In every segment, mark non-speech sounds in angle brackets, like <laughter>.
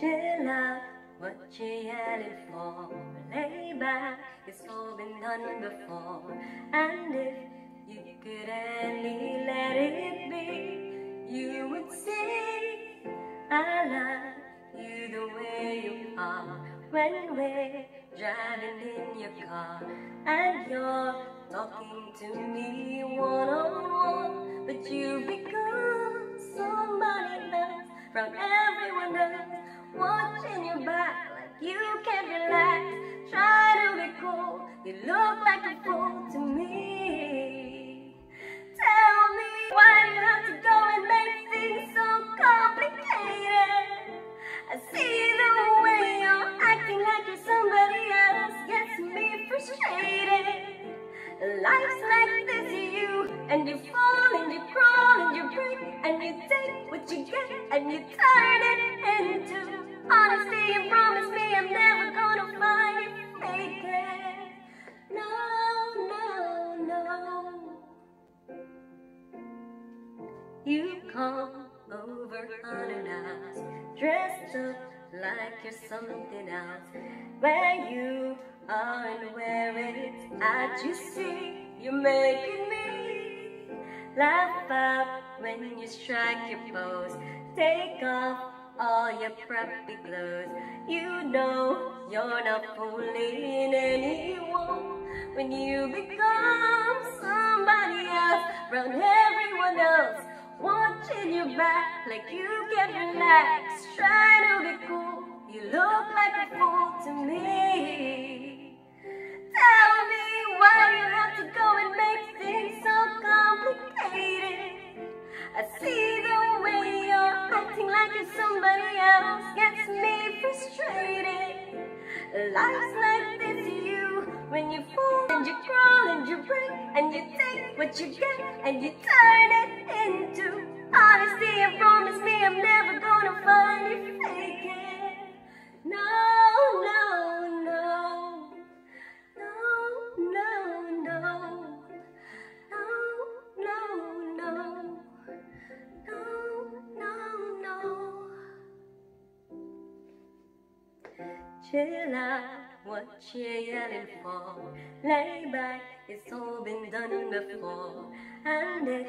Chill out, what you yelling for? Lay back, it's all been done before. And if you could only let it be, you would see I love you the way you are. When we're driving in your car and you're talking to me one on one, but you become somebody else from everyone else you can't relax. Try to be cool, you look like a fool to me. Tell me why you have to go and make things so complicated. I see the way you're acting like you're somebody else gets me frustrated. Life's like this, you and you fall and you you break and you take what you get and you turn it into honesty and promise me I'm never gonna find you fake it. No, no, no. You come over unannounced, dressed up like you're something else. Where you are and where it's at, you see, you're making me laugh out when you strike your pose. Take off all your preppy clothes. You know you're not fooling anyone when you become somebody else around everyone else. Watching your back like you can relax, Try to be cool. You look like a fool to me. Life's like this, you when you fall and you crawl and you break and you take what you get and you turn it into honesty and promise me I'm never gonna find you faking. Chill out, what you yelling for? Lay back, it's all been done before. And if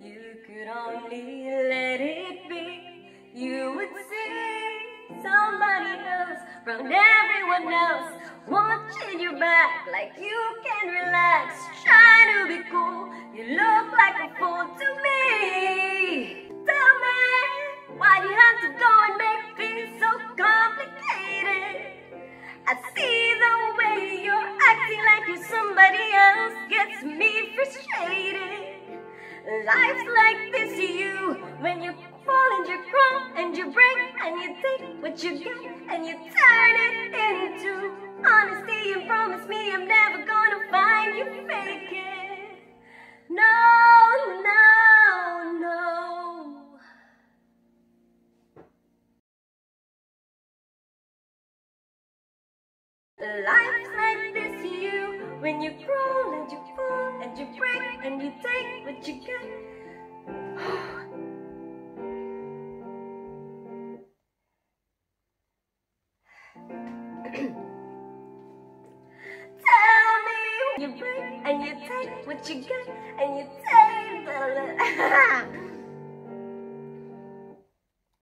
you could only let it be, you would see somebody else from everyone else watching your back like you can relax. Try to be cool, you look like a fool to me. Me frustrated. Life's like this to you when you fall and you crawl and you break and you take what you get and you turn it into honesty and promise me I'm never gonna find you faking. No, no, no. Life's like this to you when you crawl and you fall and you break and you take what you get. <sighs> Tell me you break and you take what you get and you take. <laughs> <laughs>